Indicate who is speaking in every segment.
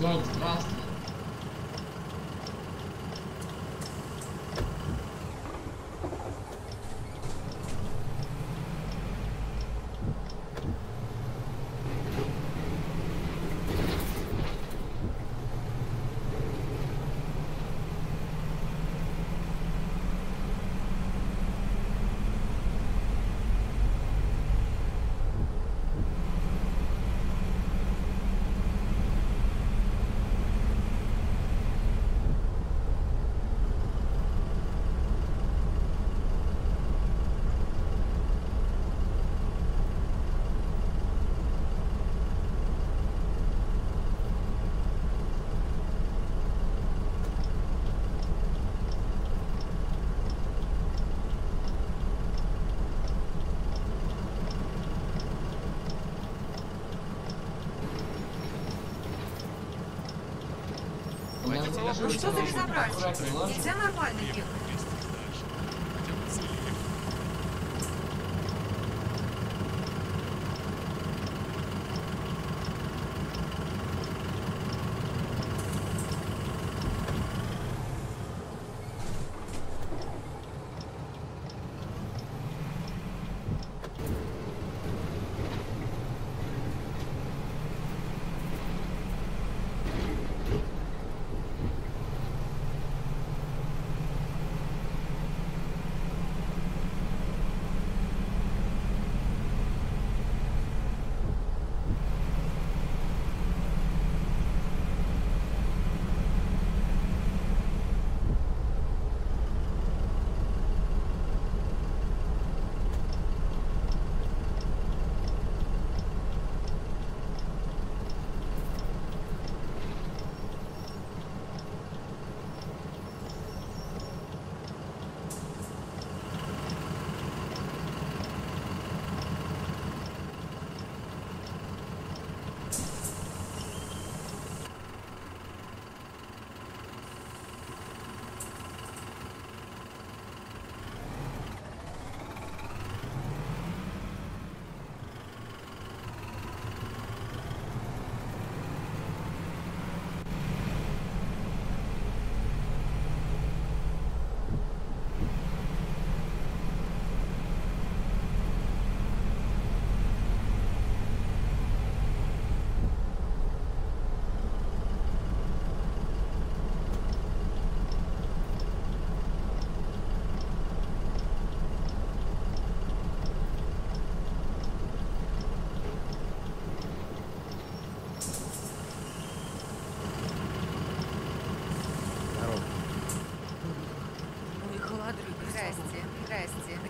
Speaker 1: Dead, bastard.
Speaker 2: Ну что за безобразие? Нельзя нормально ехать.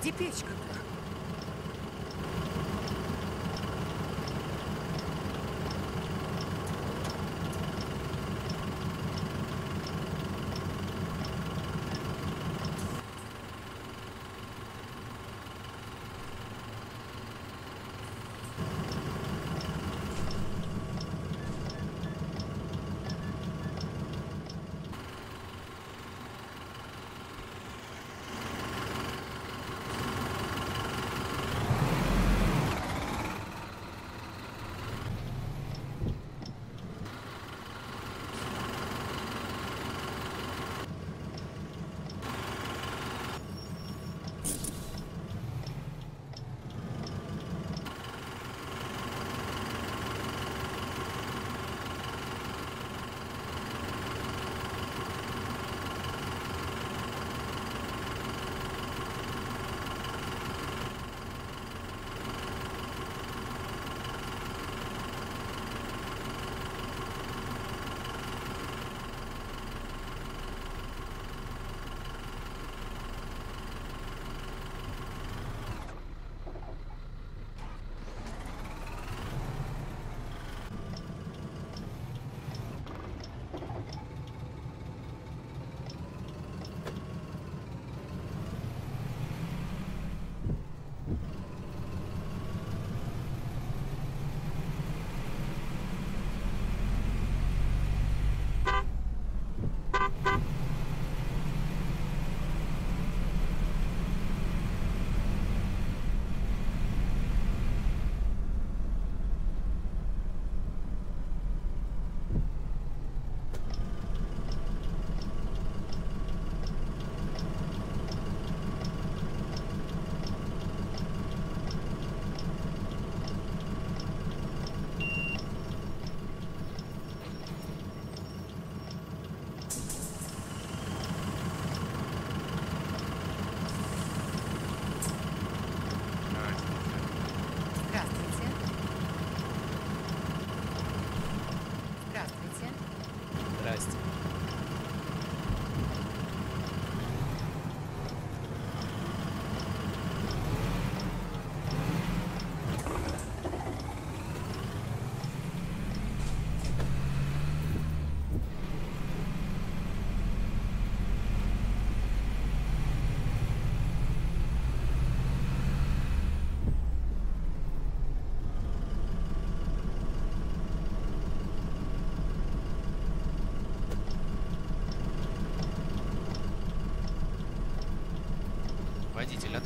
Speaker 2: Где печка-то?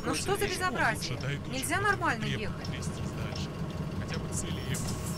Speaker 2: Ну что за безобразие? Нельзя нормально ехать.
Speaker 3: Хотя бы цели ехать.